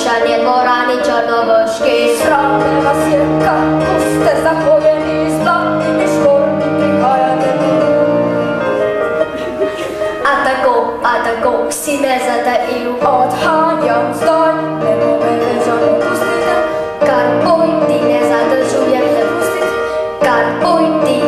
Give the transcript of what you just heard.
Duša nevorani črnovrški Sram vas je kako ste zapojeni Zlatni škorni prihajate A tako, a tako si me zatajil Odhanjam zdaj, ne bome vežo ne pustite Kar boj ti ne zadržujem, ne pustite Kar boj ti